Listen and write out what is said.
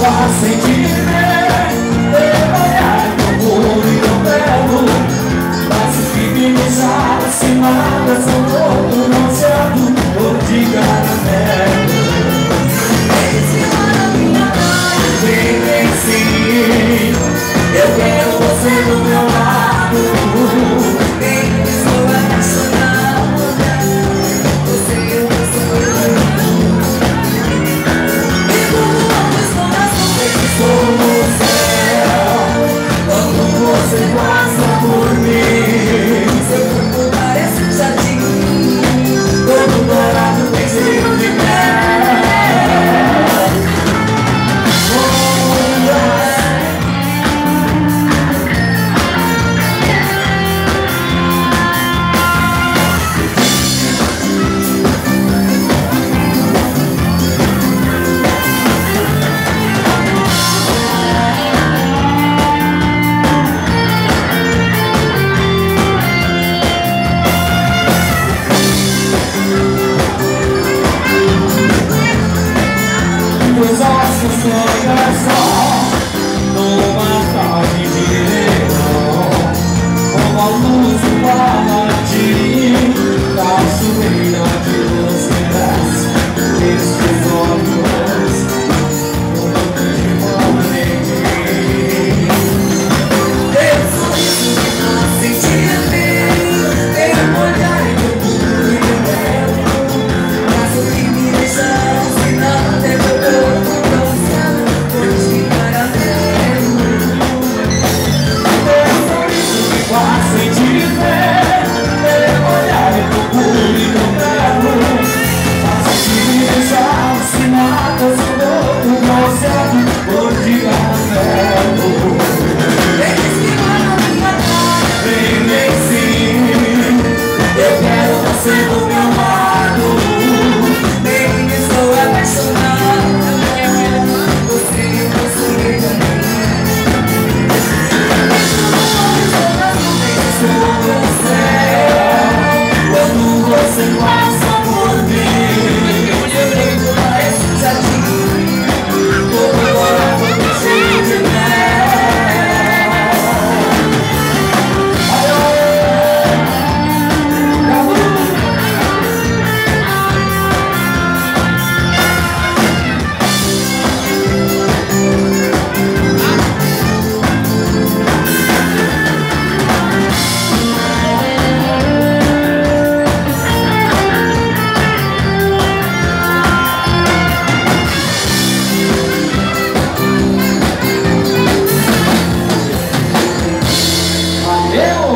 fazem viver Trabalhar com ouro e com ferro Mas os civilizados se matam são todos